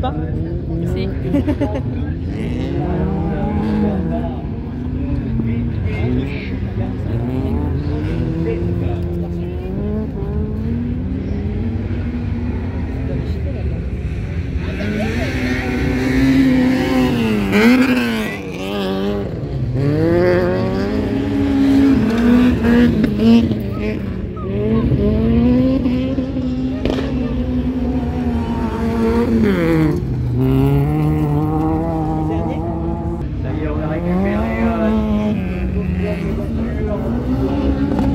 Ça filme pas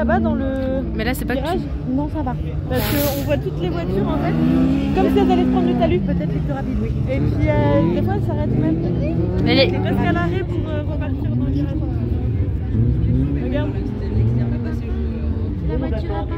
là-bas dans le Mais là, c'est pas virage Non, ça va. Parce qu'on voit toutes les voitures en fait. Comme si elles allaient se prendre le talus, peut-être les plus rapides, oui. Et puis euh, des fois, elles s'arrêtent même. Mais les- C'est presque à l'arrêt pour euh, repartir dans le virage. Regarde. La voiture à Vous